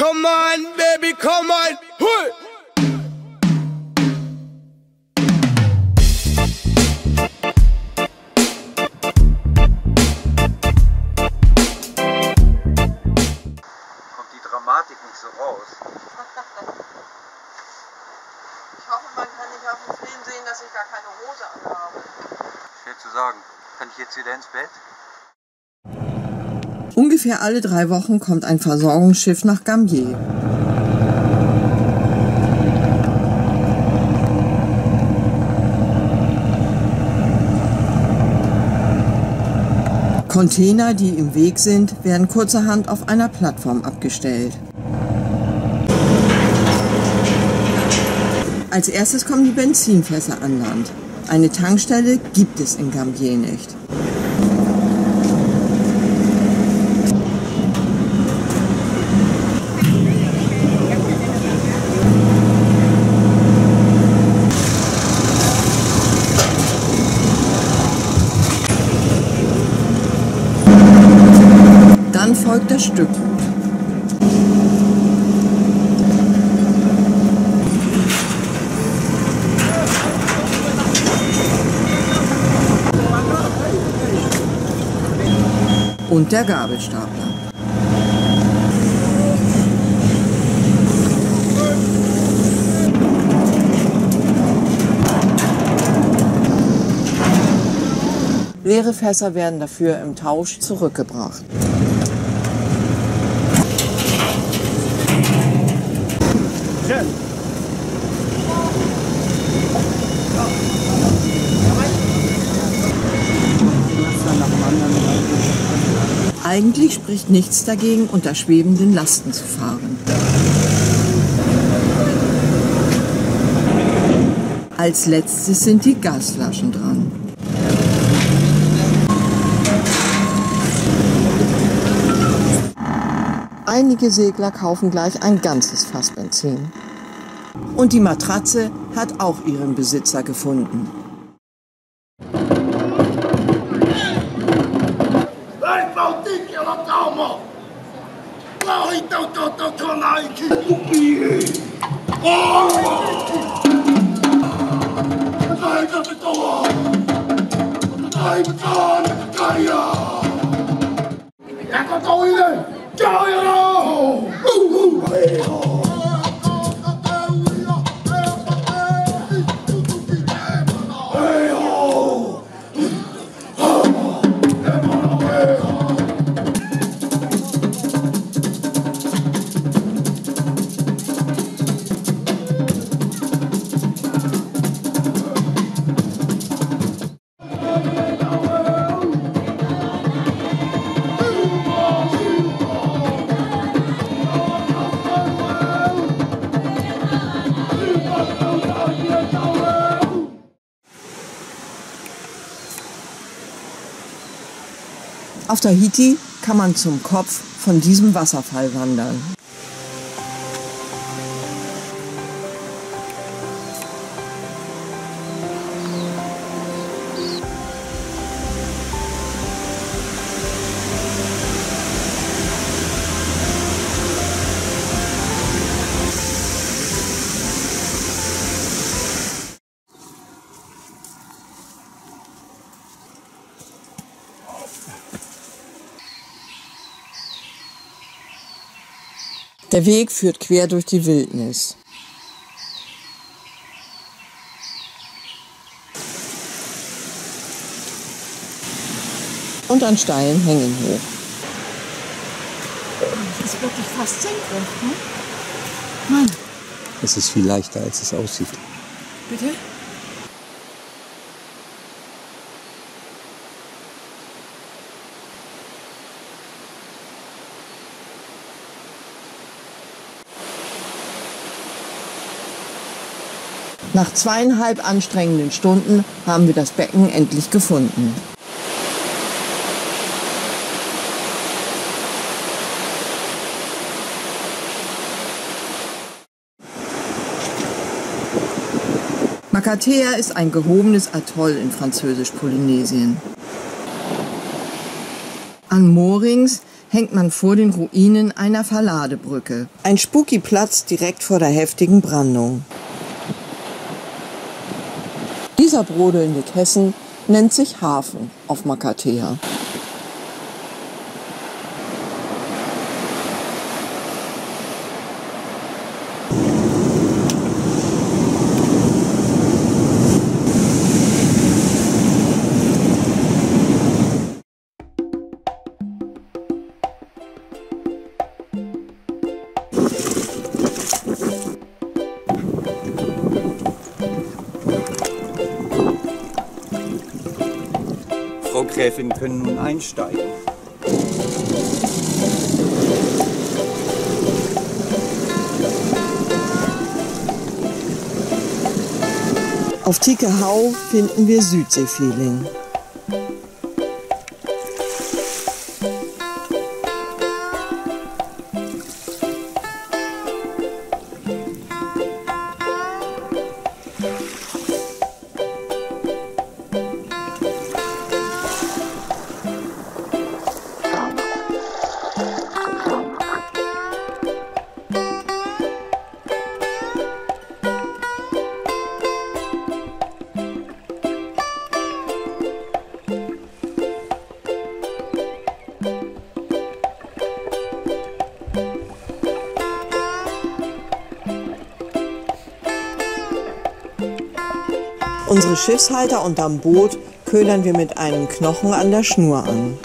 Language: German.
Come on, baby, come on. Hui. Kommt die Dramatik nicht so raus? Ich hoffe, man kann nicht auf dem Film sehen, dass ich gar keine Hose anhabe. Schwer zu sagen. Kann ich jetzt wieder ins Bett? Ungefähr alle drei Wochen kommt ein Versorgungsschiff nach Gambier. Container, die im Weg sind, werden kurzerhand auf einer Plattform abgestellt. Als erstes kommen die Benzinfässer an Land. Eine Tankstelle gibt es in Gambier nicht. Folgt das Stückgut. Und der Gabelstapler. Leere Fässer werden dafür im Tausch zurückgebracht. Eigentlich spricht nichts dagegen, unter schwebenden Lasten zu fahren. Als letztes sind die Gasflaschen dran. Einige Segler kaufen gleich ein ganzes Fass Benzin. Und die Matratze hat auch ihren Besitzer gefunden. tau tau tau tau nai ki A e Oh! A ka te toa A tai ma tāne ka kaia Kako tau i ne Kau i rau Uhu Uhu Auf Tahiti kann man zum Kopf von diesem Wasserfall wandern. Der Weg führt quer durch die Wildnis. Und an steilen Hängen hoch. Das ist wirklich fast senkrecht, ne? Mann, Es ist viel leichter, als es aussieht. bitte? Nach zweieinhalb anstrengenden Stunden haben wir das Becken endlich gefunden. Makatea ist ein gehobenes Atoll in Französisch-Polynesien. An Moorings hängt man vor den Ruinen einer Verladebrücke. Ein spooky Platz direkt vor der heftigen Brandung. Dieser brodelnde Kessel nennt sich Hafen auf Makatea. Frau Gräfin können nun einsteigen. Auf Tikehau finden wir Südseefeeling. Unsere Schiffshalter unterm Boot ködern wir mit einem Knochen an der Schnur an.